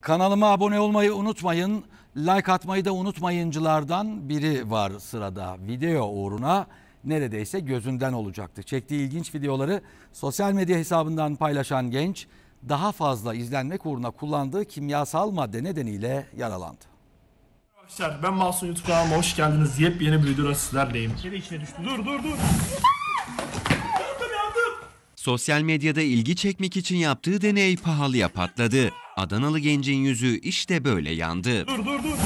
Kanalıma abone olmayı unutmayın. Like atmayı da unutmayıncılardan biri var sırada. Video uğruna neredeyse gözünden olacaktı. Çektiği ilginç videoları sosyal medya hesabından paylaşan genç daha fazla izlenmek uğruna kullandığı kimyasal madde nedeniyle yaralandı. Arkadaşlar ben Masum YouTube kanalıma hoş geldiniz. Yepyeni bir videoda sizlerleyim. İçeri içine düştü. Dur dur dur. Sosyal medyada ilgi çekmek için yaptığı deney pahalıya patladı. Adanalı gencin yüzü işte böyle yandı. Dur dur dur.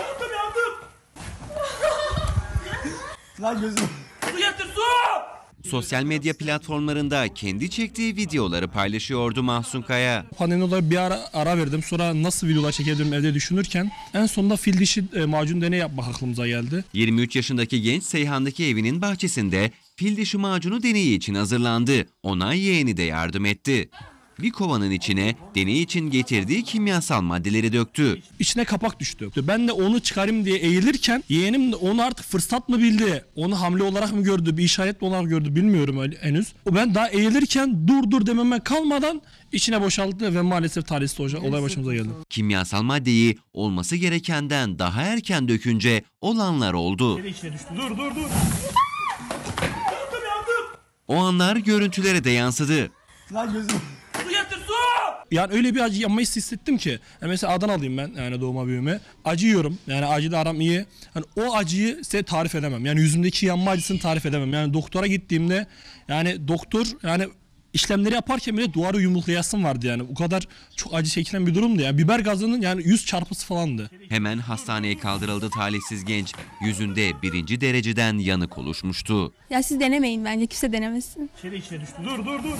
Yardım yardım. Lan gözüm. Su getir su. Sosyal medya platformlarında kendi çektiği videoları paylaşıyordu Mahsun Kaya. Panenola bir ara, ara verdim. Sonra nasıl videolar çekebilirim evde düşünürken en sonunda fil dişi e, macun deney yapmak aklımıza geldi. 23 yaşındaki genç Seyhan'daki evinin bahçesinde fil dişi macunu deneyi için hazırlandı. Ona yeğeni de yardım etti. Bir kovanın içine deney için getirdiği kimyasal maddeleri döktü. İçine kapak düştü. Ben de onu çıkarayım diye eğilirken yeğenim de onu artık fırsat mı bildi? Onu hamle olarak mı gördü? Bir işaret mi olarak gördü bilmiyorum henüz. O Ben daha eğilirken dur dur dememe kalmadan içine boşalttı ve maalesef talihsiz olay- olay başımıza geldi. Kimyasal maddeyi olması gerekenden daha erken dökünce olanlar oldu. İçeri içine düştü. Dur dur dur. O anlar görüntülere de yansıdı. Lan gözüm. Getir su. Yani öyle bir acı yanma hissi hissettim ki. Yani mesela Adanalıyım ben yani doğma büyüme. Acı yiyorum. Yani acıyla aram iyi. Yani o acıyı size tarif edemem. Yani yüzümdeki yanma acısını tarif edemem. Yani doktora gittiğimde yani doktor yani işlemleri yaparken bile duvarı yumruklayasım vardı yani. O kadar çok acı çekilen bir durumdu. Yani biber gazının yani 100 çarpısı falandı. Hemen hastaneye kaldırıldı talihsiz genç. Yüzünde birinci dereceden yanık oluşmuştu. Ya siz denemeyin bence kimse denemesin. İçeri içine düştü. Dur dur dur.